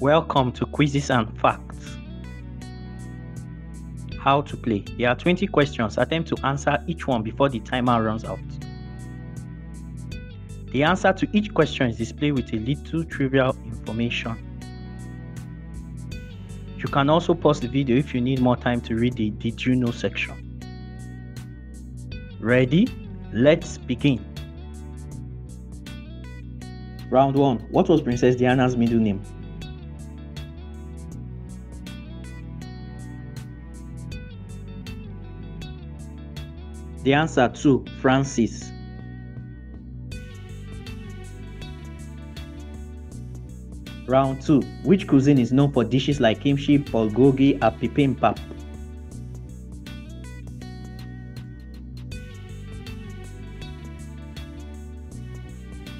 Welcome to Quizzes and Facts. How to play. There are 20 questions. Attempt to answer each one before the timer runs out. The answer to each question is displayed with a little trivial information. You can also pause the video if you need more time to read the Did You Know section. Ready? Let's begin. Round 1. What was Princess Diana's middle name? The answer to Francis. Round 2. Which cuisine is known for dishes like kimchi, bulgogi, and bibimbap?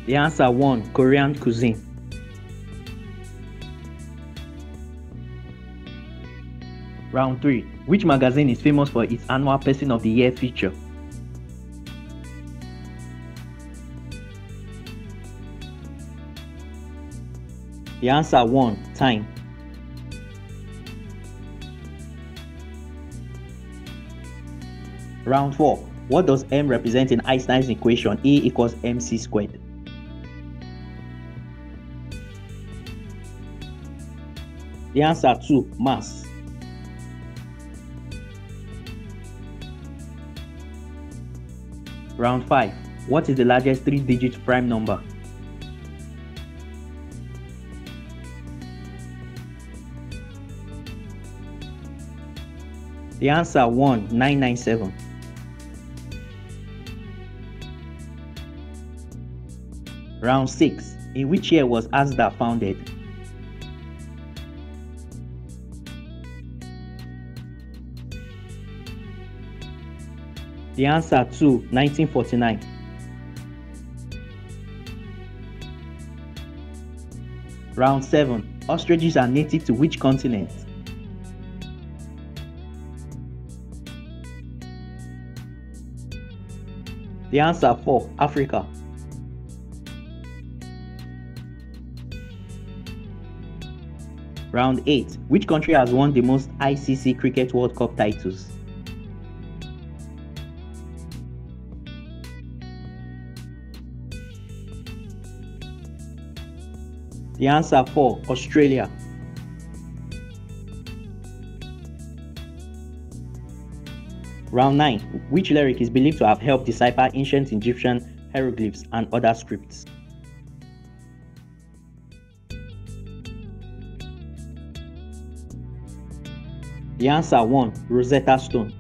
The answer 1. Korean cuisine. Round 3. Which magazine is famous for its annual Person of the Year feature? The answer 1. Time. Round 4. What does m represent in Einstein's equation E equals mc squared? The answer 2. Mass. Round 5. What is the largest 3-digit prime number? The answer 1. 997. Round 6. In which year was ASDA founded? The answer 2. 1949. Round 7. Ostriches are native to which continent? The answer 4. Africa. Round 8. Which country has won the most ICC Cricket World Cup titles? The answer 4. Australia. Round 9. Which lyric is believed to have helped decipher ancient Egyptian hieroglyphs and other scripts? The answer 1. Rosetta Stone.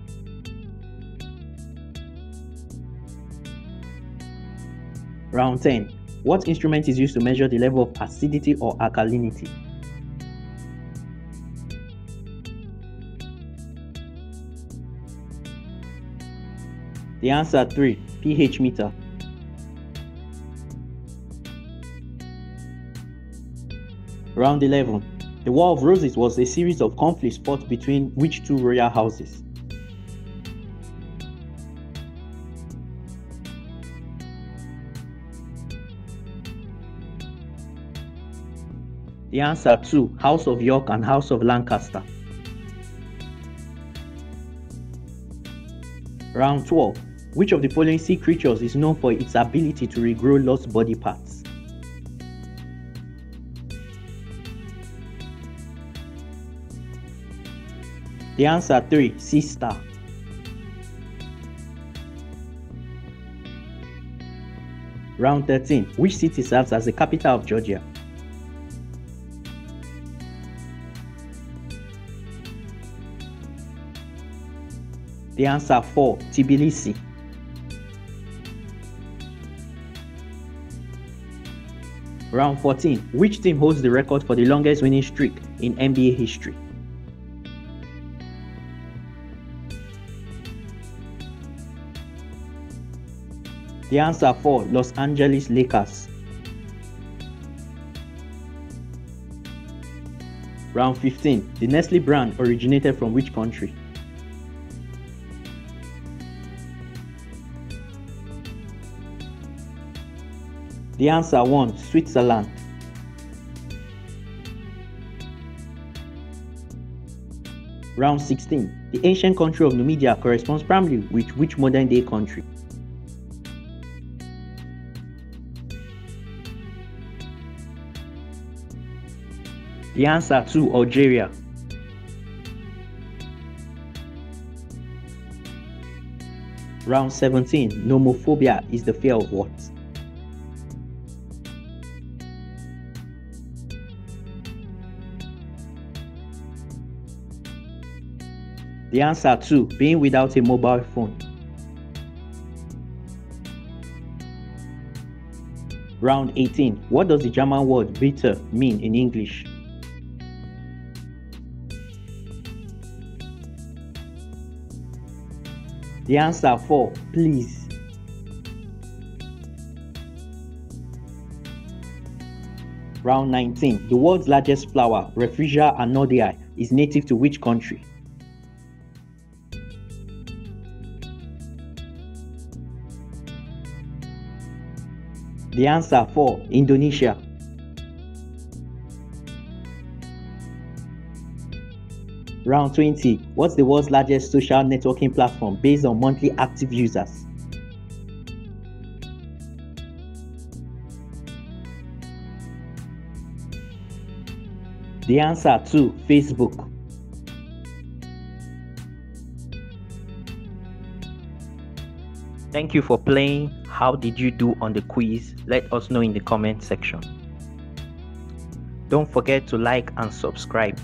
Round 10. What instrument is used to measure the level of acidity or alkalinity? The answer 3. pH meter. Round 11. The War of Roses was a series of conflicts fought between which two royal houses? The answer 2. House of York and House of Lancaster. Round 12. Which of the following sea creatures is known for its ability to regrow lost body parts? The answer 3. Sea star. Round 13. Which city serves as the capital of Georgia? The answer 4. Tbilisi. Round 14. Which team holds the record for the longest winning streak in NBA history? The answer for Los Angeles Lakers. Round 15. The Nestle brand originated from which country? The answer 1. Switzerland. Round 16. The ancient country of Numidia corresponds primarily with which modern day country? The answer to Algeria. Round 17. Nomophobia is the fear of what? The answer to being without a mobile phone. Round 18. What does the German word bitte mean in English? The answer for please. Round 19. The world's largest flower, Rafflesia arnoldii, is native to which country? The answer for Indonesia. Round 20. What's the world's largest social networking platform based on monthly active users? The answer to Facebook. Thank you for playing. How did you do on the quiz? Let us know in the comment section. Don't forget to like and subscribe.